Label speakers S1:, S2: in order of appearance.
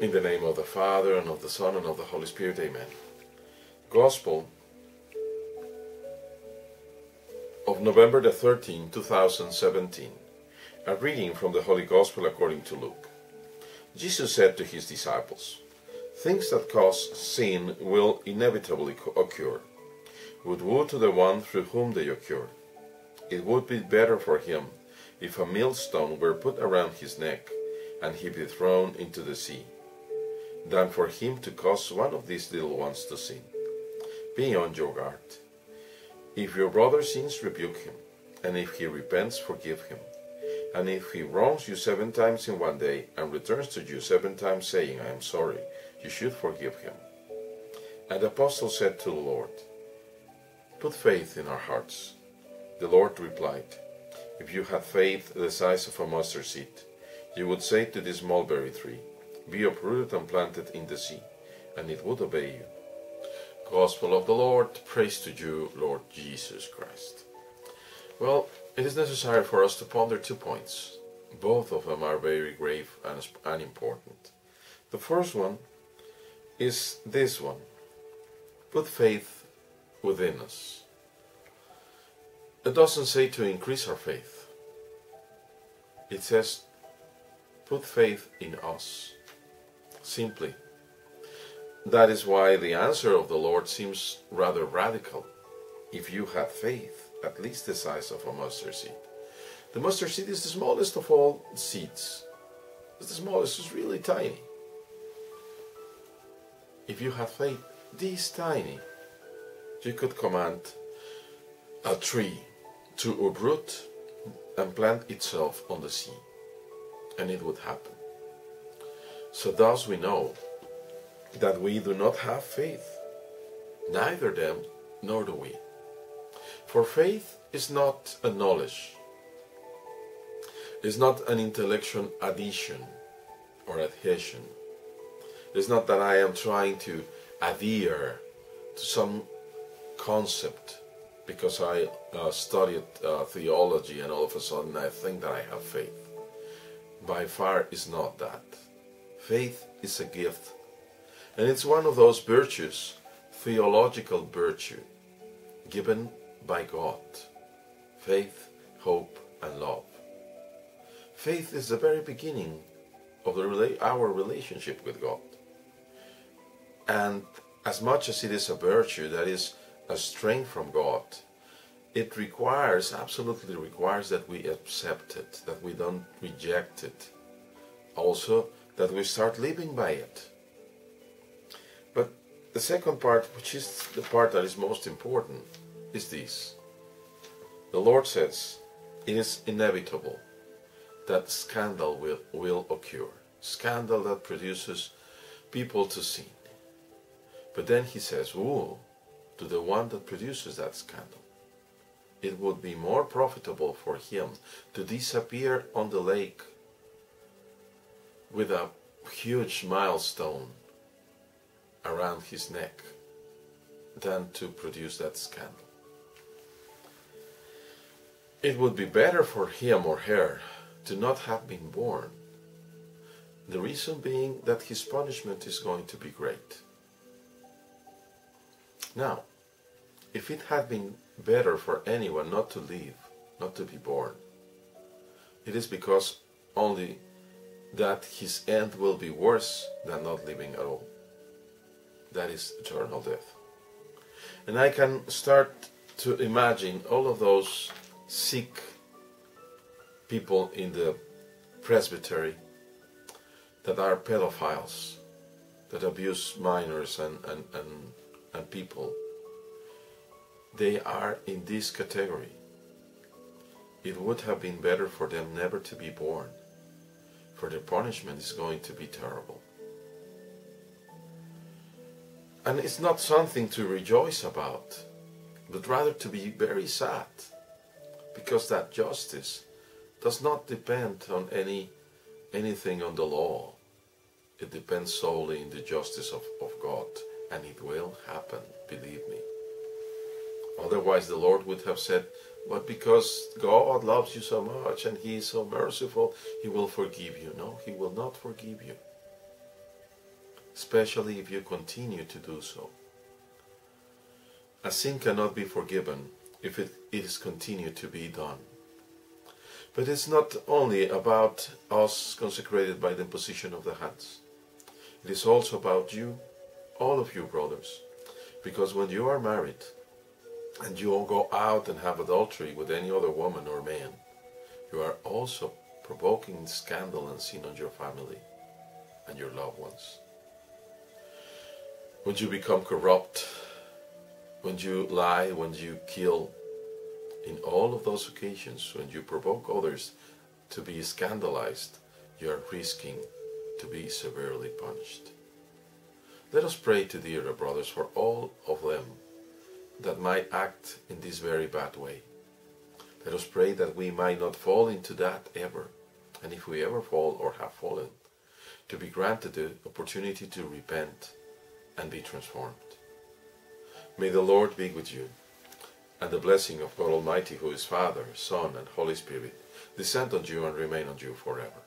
S1: In the name of the Father, and of the Son, and of the Holy Spirit, amen. Gospel of November the 13th, 2017. A reading from the Holy Gospel according to Luke. Jesus said to his disciples, Things that cause sin will inevitably occur. Would woe to the one through whom they occur. It would be better for him if a millstone were put around his neck and he be thrown into the sea, than for him to cause one of these little ones to sin. Be on your guard. If your brother sins, rebuke him, and if he repents, forgive him. And if he wrongs you seven times in one day, and returns to you seven times saying, I am sorry, you should forgive him. And the apostle said to the Lord, Put faith in our hearts. The Lord replied, If you had faith the size of a mustard seed, you would say to this mulberry tree, Be uprooted and planted in the sea, and it would obey you. Gospel of the Lord, praise to you, Lord Jesus Christ. Well, it is necessary for us to ponder two points. Both of them are very grave and, and important. The first one is this one put faith within us. It doesn't say to increase our faith, it says put faith in us. Simply. That is why the answer of the Lord seems rather radical. If you have faith, at least the size of a mustard seed. The mustard seed is the smallest of all seeds. It's the smallest, it's really tiny. If you have faith this tiny, you could command a tree to uproot and plant itself on the sea, and it would happen. So thus we know that we do not have faith, neither them nor do we. For faith is not a knowledge, it's not an intellectual addition or adhesion. It's not that I am trying to adhere to some concept because I uh, studied uh, theology and all of a sudden I think that I have faith. By far is not that. Faith is a gift and it's one of those virtues, theological virtue, given by God. Faith, hope, and love. Faith is the very beginning of the, our relationship with God. And as much as it is a virtue that is a strength from God, it requires, absolutely requires that we accept it, that we don't reject it. Also, that we start living by it. But the second part, which is the part that is most important, is this. The Lord says, it is inevitable that scandal will, will occur. Scandal that produces people to sin. But then he says, Woe to the one that produces that scandal. It would be more profitable for him to disappear on the lake with a huge milestone around his neck than to produce that scandal. It would be better for him or her to not have been born. The reason being that his punishment is going to be great. Now, if it had been better for anyone not to live, not to be born, it is because only that his end will be worse than not living at all that is eternal death. And I can start to imagine all of those sick people in the presbytery that are pedophiles, that abuse minors and, and, and, and people. They are in this category. It would have been better for them never to be born, for their punishment is going to be terrible. And it's not something to rejoice about, but rather to be very sad, because that justice does not depend on any anything on the law. It depends solely in the justice of, of God, and it will happen, believe me. Otherwise, the Lord would have said, But because God loves you so much and He is so merciful, He will forgive you. No, He will not forgive you. especially if you continue to do so. A sin cannot be forgiven if it is continued to be done. But it's not only about us consecrated by the imposition of the hands. It is also about you, all of you brothers. Because when you are married, and you all go out and have adultery with any other woman or man, you are also provoking scandal and sin on your family and your loved ones. When you become corrupt, when you lie, when you kill, in all of those occasions, when you provoke others to be scandalized, you are risking to be severely punished. Let us pray to the dear brothers for all of them that might act in this very bad way. Let us pray that we might not fall into that ever, and if we ever fall or have fallen, to be granted the opportunity to repent and be transformed. May the Lord be with you, and the blessing of God Almighty, who is Father, Son, and Holy Spirit, descend on you and remain on you forever.